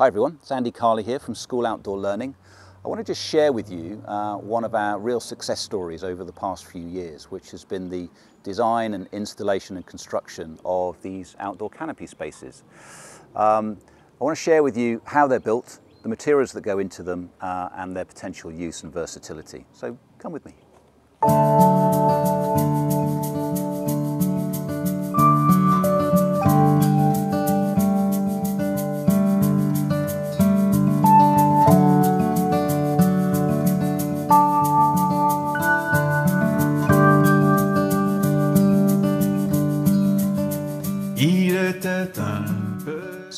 Hi everyone, it's Andy Carley here from School Outdoor Learning. I want to just share with you uh, one of our real success stories over the past few years, which has been the design and installation and construction of these outdoor canopy spaces. Um, I want to share with you how they're built, the materials that go into them, uh, and their potential use and versatility. So come with me.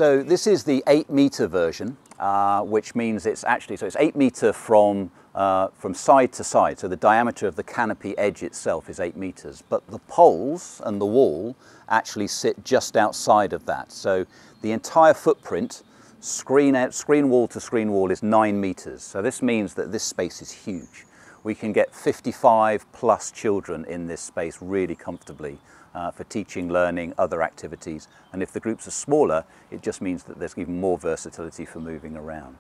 So this is the eight meter version, uh, which means it's actually, so it's eight meter from, uh, from side to side. So the diameter of the canopy edge itself is eight meters, but the poles and the wall actually sit just outside of that. So the entire footprint, screen, out, screen wall to screen wall is nine meters. So this means that this space is huge. We can get 55 plus children in this space really comfortably uh, for teaching, learning, other activities. And if the groups are smaller, it just means that there's even more versatility for moving around.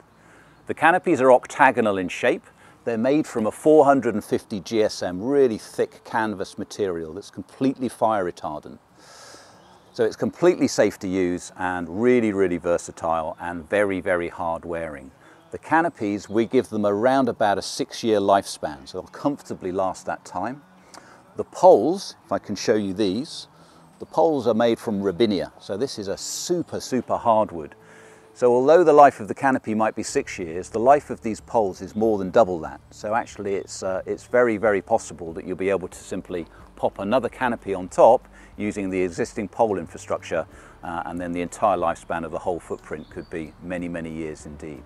The canopies are octagonal in shape. They're made from a 450 GSM, really thick canvas material that's completely fire retardant. So it's completely safe to use and really, really versatile and very, very hard wearing. The canopies, we give them around about a six year lifespan, so they'll comfortably last that time. The poles, if I can show you these, the poles are made from robinia. So this is a super, super hardwood. So although the life of the canopy might be six years, the life of these poles is more than double that. So actually it's, uh, it's very, very possible that you'll be able to simply pop another canopy on top using the existing pole infrastructure uh, and then the entire lifespan of the whole footprint could be many, many years indeed.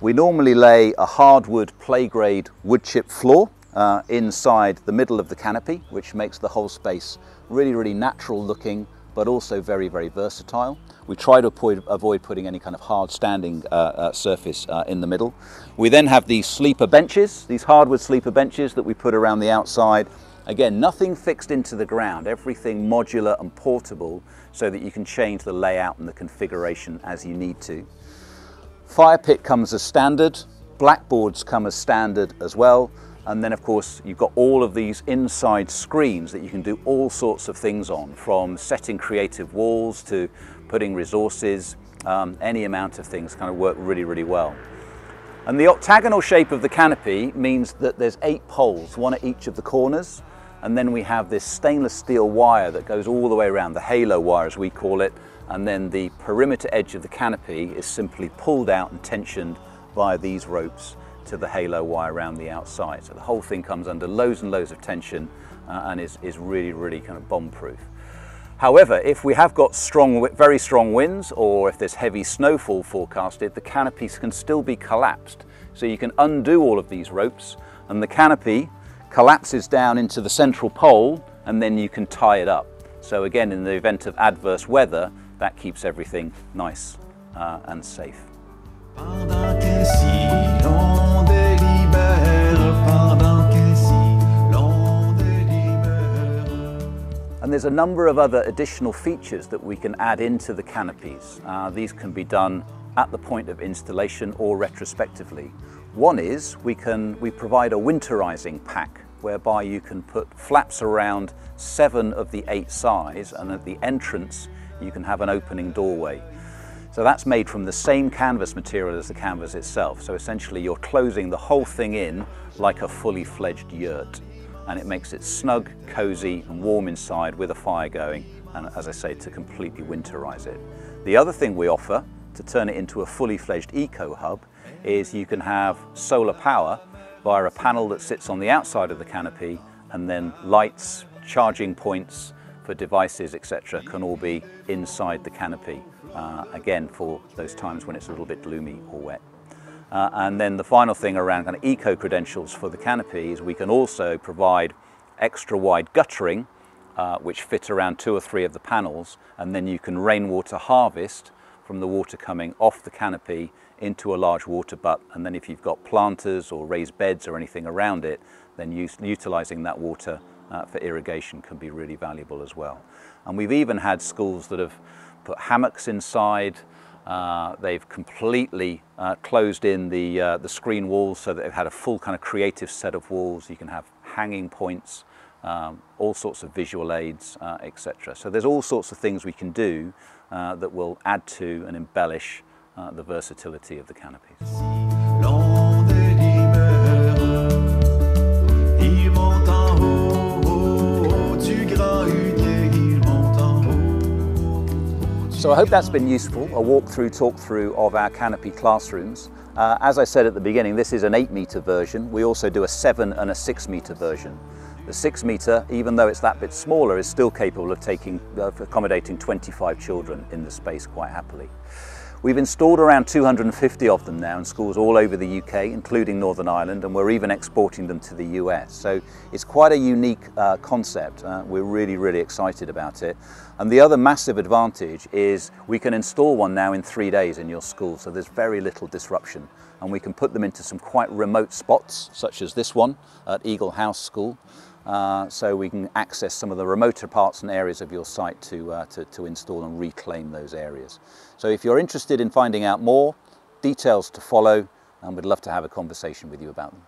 We normally lay a hardwood play grade wood chip floor uh, inside the middle of the canopy, which makes the whole space really, really natural looking, but also very, very versatile. We try to avoid, putting any kind of hard standing uh, uh, surface uh, in the middle. We then have these sleeper benches, these hardwood sleeper benches that we put around the outside. Again, nothing fixed into the ground, everything modular and portable so that you can change the layout and the configuration as you need to. Fire pit comes as standard, blackboards come as standard as well, and then of course you've got all of these inside screens that you can do all sorts of things on, from setting creative walls to putting resources, um, any amount of things kind of work really, really well. And the octagonal shape of the canopy means that there's eight poles, one at each of the corners, and then we have this stainless steel wire that goes all the way around, the halo wire as we call it, and then the perimeter edge of the canopy is simply pulled out and tensioned via these ropes to the halo wire around the outside. So the whole thing comes under loads and loads of tension uh, and is, is really, really kind of bomb proof. However, if we have got strong, very strong winds or if there's heavy snowfall forecasted, the canopies can still be collapsed. So you can undo all of these ropes and the canopy collapses down into the central pole and then you can tie it up. So again, in the event of adverse weather, that keeps everything nice uh, and safe. And there's a number of other additional features that we can add into the canopies. Uh, these can be done at the point of installation or retrospectively. One is we can we provide a winterizing pack whereby you can put flaps around seven of the eight sides and at the entrance you can have an opening doorway. So that's made from the same canvas material as the canvas itself. So essentially you're closing the whole thing in like a fully fledged yurt and it makes it snug, cozy and warm inside with a fire going and as I say to completely winterize it. The other thing we offer to turn it into a fully fledged eco hub is you can have solar power via a panel that sits on the outside of the canopy and then lights, charging points for devices etc can all be inside the canopy uh, again for those times when it's a little bit gloomy or wet. Uh, and then the final thing around kind of eco credentials for the canopy is we can also provide extra wide guttering uh, which fit around two or three of the panels and then you can rainwater harvest from the water coming off the canopy into a large water butt and then if you've got planters or raised beds or anything around it then utilizing that water uh, for irrigation can be really valuable as well. And we've even had schools that have put hammocks inside, uh, they've completely uh, closed in the, uh, the screen walls so that they've had a full kind of creative set of walls. You can have hanging points, um, all sorts of visual aids, uh, etc. So there's all sorts of things we can do uh, that will add to and embellish the versatility of the canopies. So I hope that's been useful, a walk-through, talk-through of our canopy classrooms. Uh, as I said at the beginning, this is an 8 metre version. We also do a 7 and a 6 metre version. The 6 metre, even though it's that bit smaller, is still capable of, taking, of accommodating 25 children in the space quite happily. We've installed around 250 of them now in schools all over the UK, including Northern Ireland, and we're even exporting them to the US. So it's quite a unique uh, concept. Uh, we're really, really excited about it. And the other massive advantage is we can install one now in three days in your school, so there's very little disruption. And we can put them into some quite remote spots, such as this one at Eagle House School. Uh, so we can access some of the remoter parts and areas of your site to, uh, to, to install and reclaim those areas. So if you're interested in finding out more, details to follow, and we'd love to have a conversation with you about them.